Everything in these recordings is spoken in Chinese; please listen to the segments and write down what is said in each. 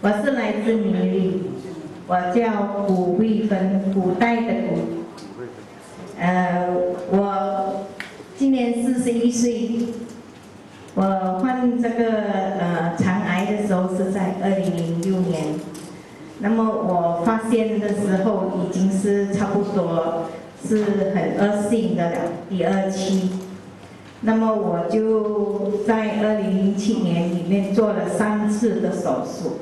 我是来自米里，我叫古慧芬，古代的古。呃，我今年四十一岁。我患这个呃肠癌的时候是在二零零六年，那么我发现的时候已经是差不多是很恶性的了，第二期。那么我就在二零零七年里面做了三次的手术。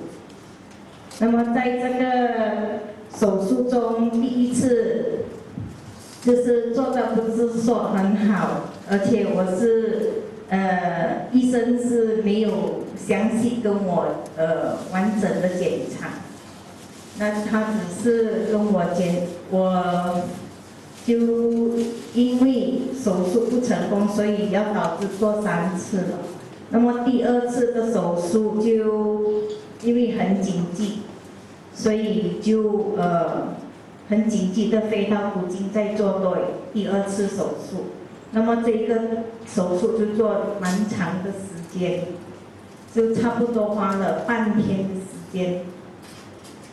那么在这个手术中，第一次就是做的不是说很好，而且我是呃医生是没有详细跟我呃完整的检查，那他只是跟我检我就因为手术不成功，所以要导致做三次了。那么第二次的手术就因为很紧急。所以就呃很紧急的飞到古今再做多第二次手术，那么这个手术就做蛮长的时间，就差不多花了半天的时间。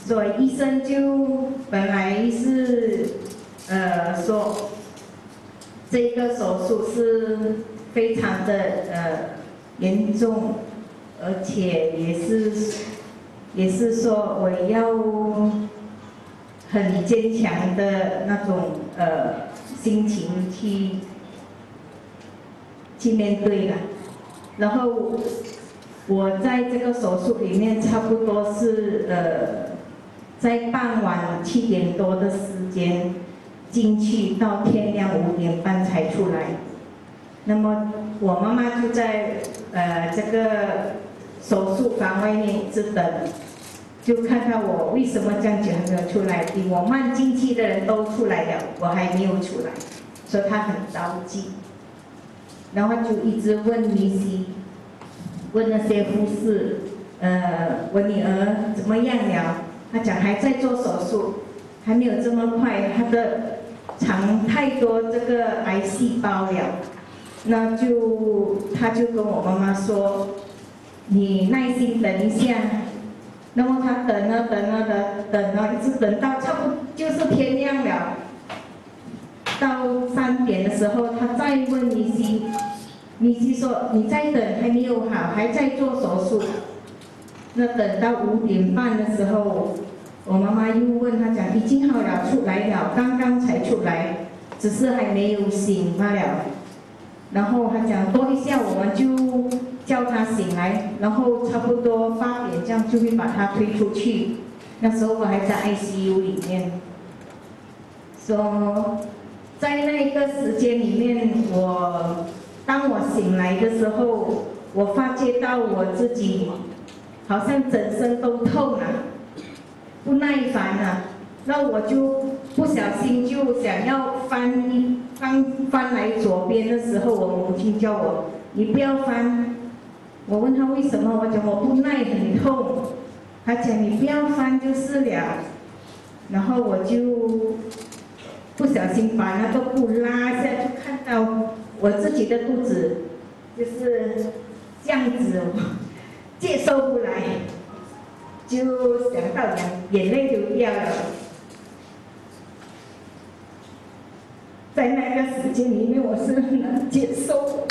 所以医生就本来是呃说这个手术是非常的呃严重，而且也是。也是说我要很坚强的那种呃心情去去面对了，然后我在这个手术里面差不多是呃在傍晚七点多的时间进去，到天亮五点半才出来。那么我妈妈就在呃这个。手术房外面一直等，就看看我为什么这样久还没有出来。比我慢进去的人都出来了，我还没有出来，所以他很着急。然后就一直问米西，问那些护士，呃，我女儿怎么样了？他讲还在做手术，还没有这么快，她的藏太多这个癌细胞了。那就他就跟我妈妈说。你耐心等一下，那么他等啊等啊等等啊，一直等到差不就是天亮了，到三点的时候，他再问米西，米西说你再等还没有好，还在做手术。那等到五点半的时候，我妈妈又问他讲已经好了，出来了，刚刚才出来，只是还没有醒罢了。然后他讲多一下我们就。叫他醒来，然后差不多八点这样就会把他推出去。那时候我还在 ICU 里面，说在那一个时间里面，我当我醒来的时候，我发觉到我自己好像整身都痛了，不耐烦了。那我就不小心就想要翻翻翻来左边的时候，我母亲叫我你不要翻。我问他为什么，我讲我不耐很痛，他讲你不要翻就是了，然后我就不小心把那个布拉下，就看到我自己的肚子就是这样子，接受不来，就想到眼眼泪就掉了，在那个时间里面我是能接受。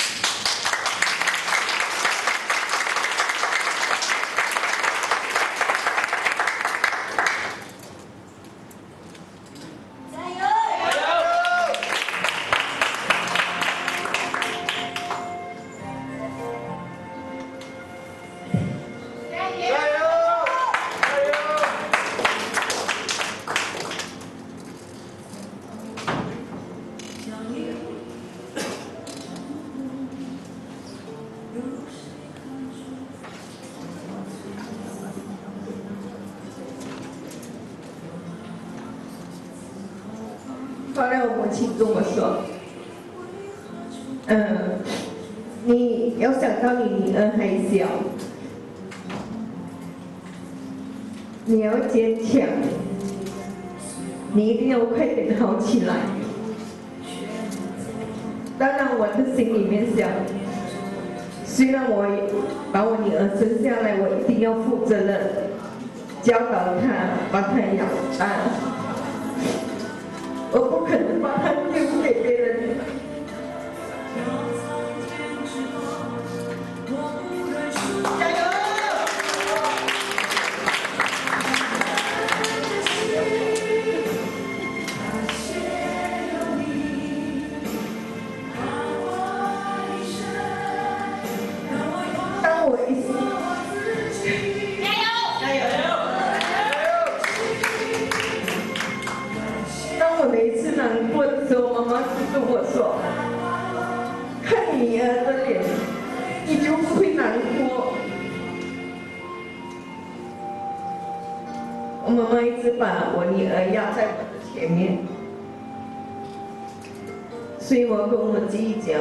跟我说：“嗯，你要想到你女儿还小，你要坚强，你一定要快点好起来。”当然，我的心里面想，虽然我把我女儿生下来，我一定要负责任，教导她，把她养大，我不可所以我跟我自己讲，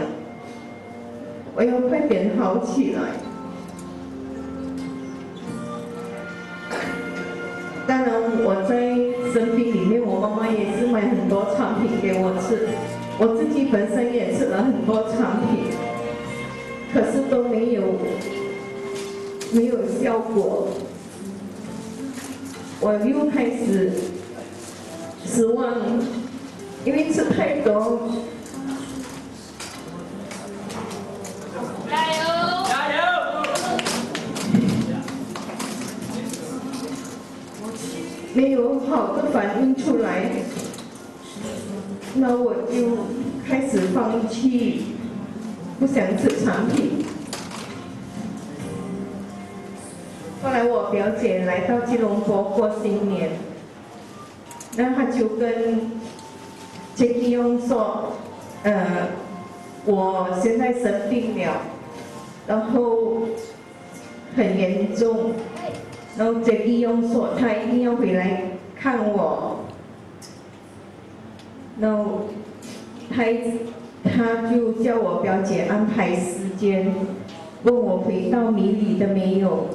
我要快点好起来。当然，我在生病里面，我妈妈也是买很多产品给我吃，我自己本身也吃了很多产品，可是都没有没有效果，我又开始失望，因为吃太多。没有好的反应出来，那我就开始放弃，不想吃产品。后来我表姐来到吉隆坡过新年，那她就跟 Jackie 用说，呃，我现在生病了，然后很严重。然后这利用说他一定要回来看我，然后他他就叫我表姐安排时间，问我回到米里的没有。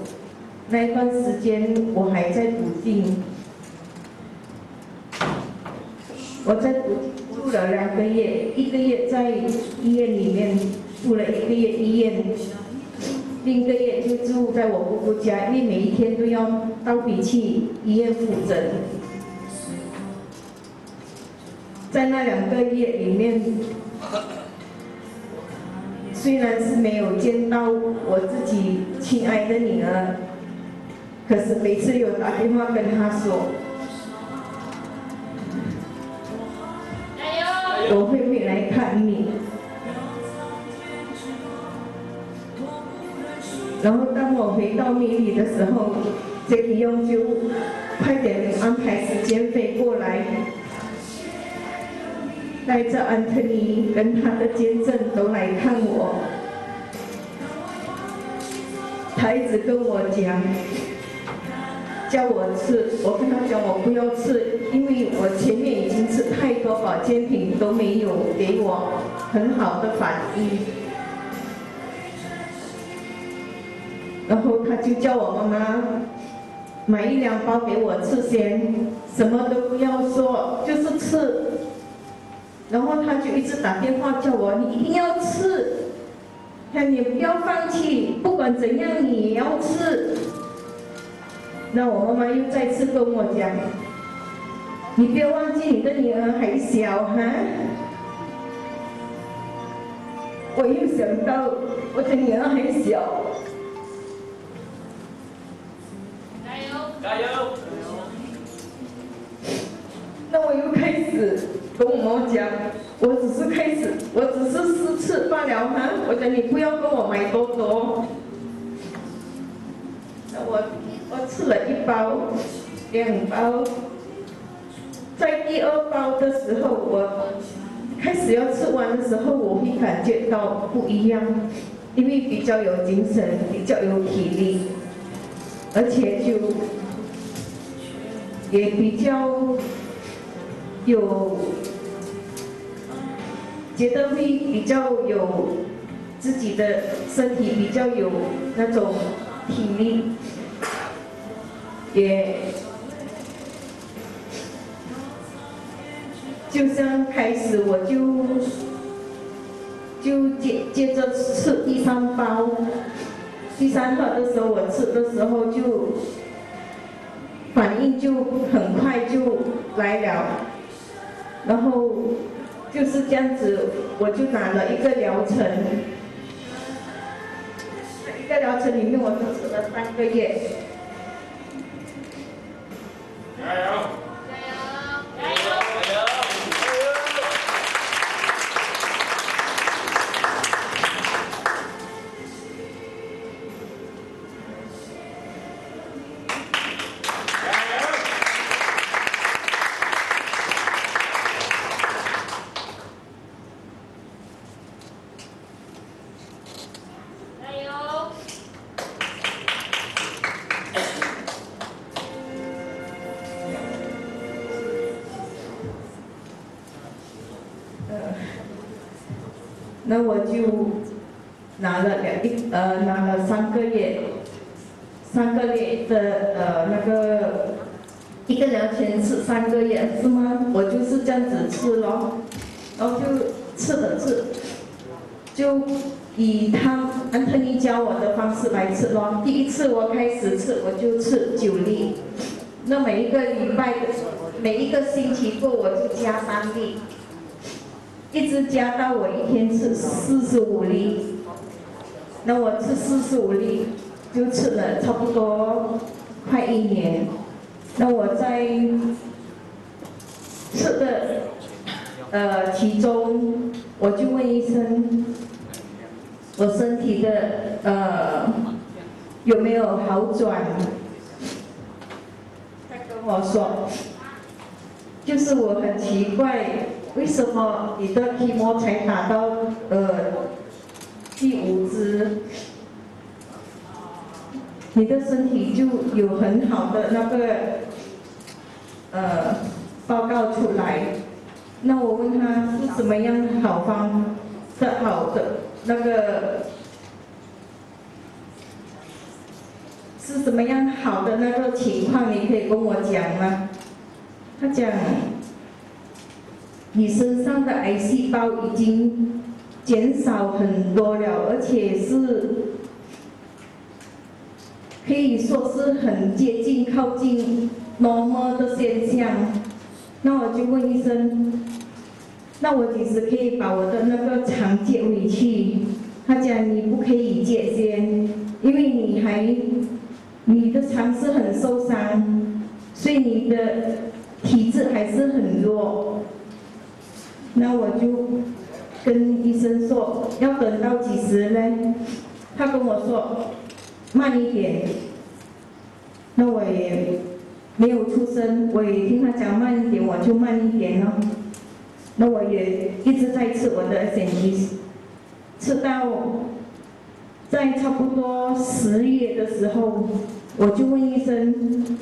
那一段时间我还在补进，我在补住了两个月，一个月在医院里面住了一个月医院。另一个月就住在我姑姑家，因为每一天都要到比去医院复诊。在那两个月里面，虽然是没有见到我自己亲爱的女儿，可是每次有打电话跟她说，加油！我会回来看你。然后当我回到米里的时候，这个用就快点安排时间飞过来，带着安特尼跟他的监证都来看我。他一直跟我讲，叫我吃，我跟他讲我不要吃，因为我前面已经吃太多保健品都没有给我很好的反应。他就叫我妈妈买一两包给我吃先，什么都不要说，就是吃。然后他就一直打电话叫我，你一定要吃，他你不要放弃，不管怎样你也要吃。那我妈妈又再次跟我讲，你不要忘记你的女儿还小哈。我又想到我的女儿还小。加油！加油！那我又开始跟我妈讲，我只是开始，我只是试吃罢了哈。我讲你不要跟我买多多。那我我吃了一包，两包，在第二包的时候，我开始要吃完的时候，我会感觉到不一样，因为比较有精神，比较有体力，而且就也比较有觉得会比较有自己的身体比较有那种体力，也就像开始我就就接接着吃第三包，第三包的时候我吃的时候就应就很快就来了，然后就是这样子，我就拿了一个疗程，一个疗程里面我就吃了三个月。加油！加油！那我就拿了两一呃拿了三个月，三个月的呃那个一个疗程是三个月是吗？我就是这样子吃咯，然后就吃了吃，就以他安特尼教我的方式来吃咯。第一次我开始吃我就吃九粒，那每一个礼拜每一个星期过我就加三粒。一直加到我一天吃四十五粒，那我吃四十五粒，就吃了差不多快一年。那我在吃的呃其中，我就问医生，我身体的呃有没有好转？他跟我说，就是我很奇怪。为什么你的皮膜才打到呃第五支，你的身体就有很好的那个呃报告出来？那我问他是什么样好方的好的那个是什么样好的那个情况？你可以跟我讲吗？他讲。你身上的癌细胞已经减少很多了，而且是可以说是很接近靠近 normal 的现象。那我就问医生，那我几时可以把我的那个肠接回去？他讲你不可以接先，因为你还你的肠是很受伤，所以你的体质还是很弱。那我就跟医生说，要等到几时呢？他跟我说慢一点。那我也没有出声，我也听他讲慢一点，我就慢一点了。那我也一直在吃我的 S N G，吃到在差不多十月的时候，我就问医生，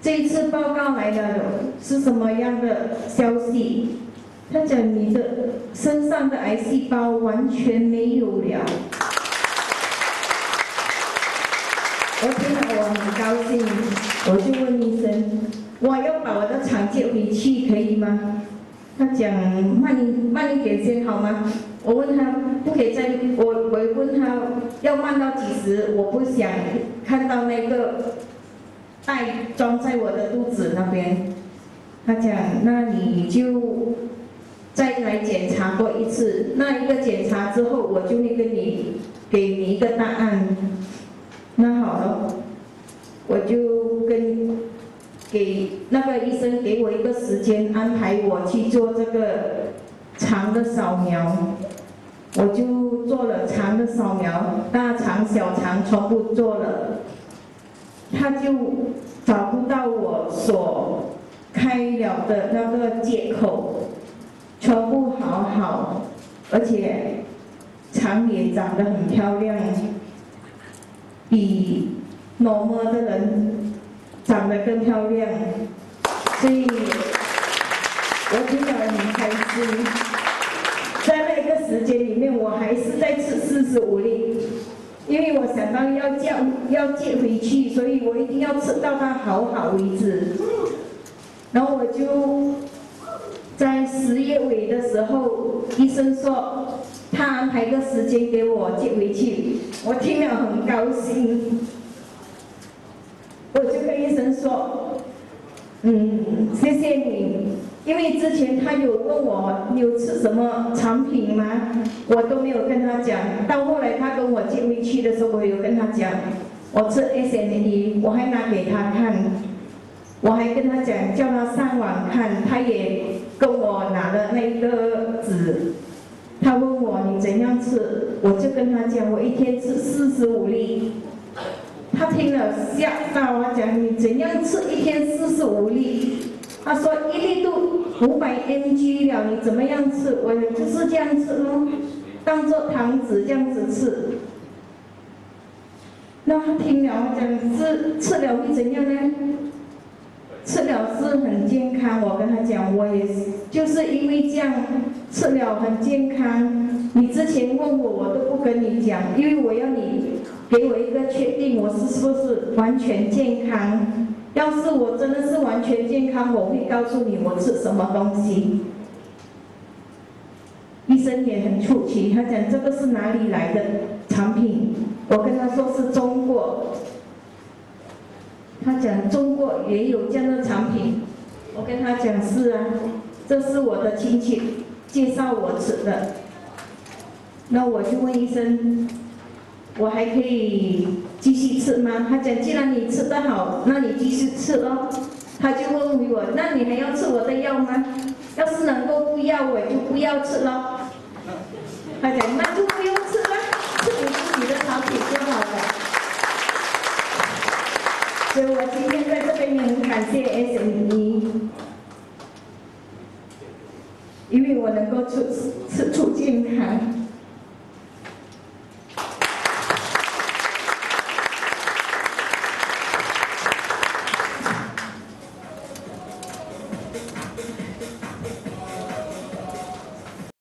这一次报告来了是什么样的消息？他讲你的身上的癌细胞完全没有了，我听了我很高兴，我就问医生，我要把我的肠接回去可以吗？他讲慢慢一点先好吗？我问他不可以再，我我问他要慢到几时？我不想看到那个袋装在我的肚子那边。他讲那你就。再来检查过一次，那一个检查之后，我就会跟你给你一个答案。那好了，我就跟给那个医生给我一个时间，安排我去做这个肠的扫描。我就做了肠的扫描，大肠、小肠全部做了，他就找不到我所开了的那个接口。全部好好，而且长也长得很漂亮，比裸妈的人长得更漂亮，所以我听得很开心。在那个时间里面，我还是在吃四十五粒，因为我想到要叫要接回去，所以我一定要吃到它好好为止。然后我就。在十月尾的时候，医生说他安排个时间给我接回去，我听了很高兴，我就跟医生说，嗯，谢谢你，因为之前他有问我有吃什么产品吗？我都没有跟他讲，到后来他跟我接回去的时候，我有跟他讲，我吃 S M E，我还拿给他看，我还跟他讲叫他上网看，他也跟我拿了那个纸。他问我你怎样吃，我就跟他讲我一天吃四十五粒。他听了吓到，我讲你怎样吃一天四十五粒？他说一粒都五百 mg 了，你怎么样吃？我就是这样吃咯，当做糖纸这样子吃。那他听了，我讲吃吃了会怎样呢？吃了是很健康，我跟他讲，我也就是因为这样吃了很健康。你之前问我，我都不跟你讲，因为我要你给我一个确定，我是是不是完全健康。要是我真的是完全健康，我会告诉你我吃什么东西。医生也很出奇，他讲这个是哪里来的产品？我跟他说是中国。他讲中国也有这样的产品，我跟他讲是啊，这是我的亲戚介绍我吃的。那我就问医生，我还可以继续吃吗？他讲既然你吃得好，那你继续吃咯。他就问我，那你还要吃我的药吗？要是能够不要，我就不要吃咯。他讲那就不用吃了，吃你自己的产品就好了。所以我今天在这边也很感谢 S M E，因为我能够出吃出健康。